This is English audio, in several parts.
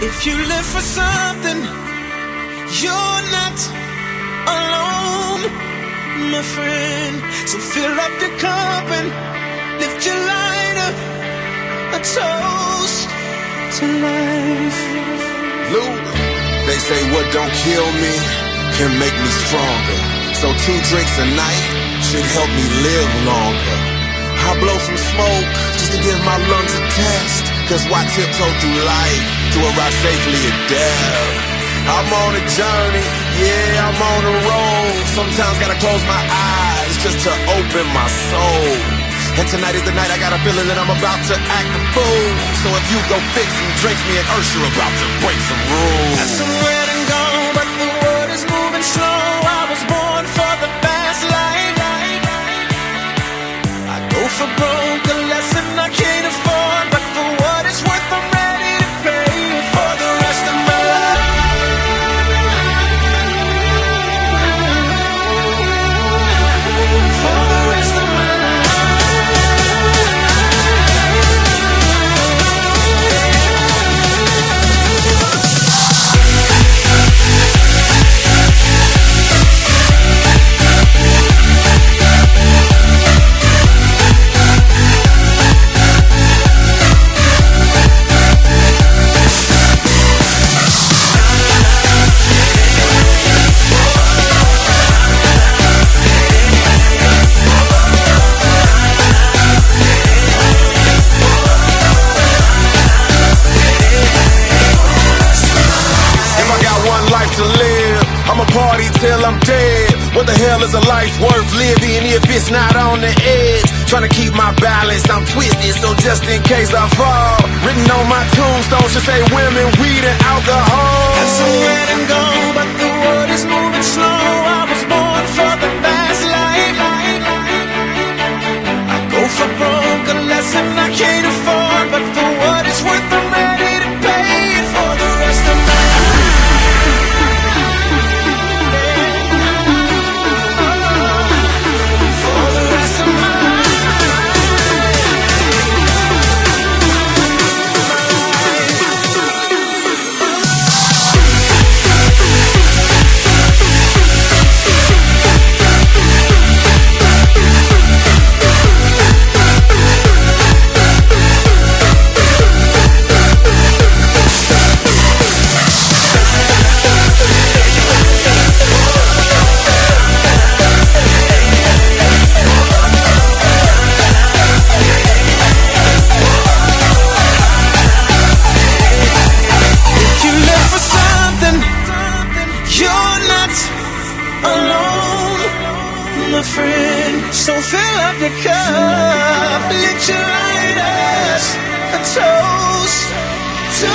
If you live for something, you're not alone, my friend. So fill up your cup and lift your lighter, a toast to life. Luda. They say what don't kill me can make me stronger. So two drinks a night should help me live longer. I blow some smoke just to give my lungs a test. Cause why tiptoe through life to arrive safely at death? I'm on a journey, yeah, I'm on a road. Sometimes gotta close my eyes just to open my soul. And tonight is the night I got a feeling that I'm about to act a fool. So if you go fix some drinks, me and Usher about to break some rules. Till I'm dead. What the hell is a life worth living if it's not on the edge? Trying to keep my balance, I'm twisted, so just in case I fall. Written on my tombstone should say women, weed, and alcohol. My friend. So fill up your cup, lift your lighters, a toast to.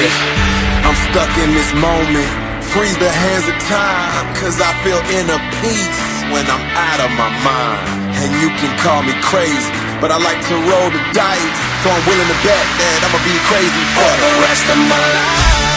Yeah, I'm stuck in this moment. Freeze the hands of time, cause I feel inner peace when I'm out of my mind. And you can call me crazy, but I like to roll the dice. So I'm willing to bet that I'ma be crazy For the rest of my life.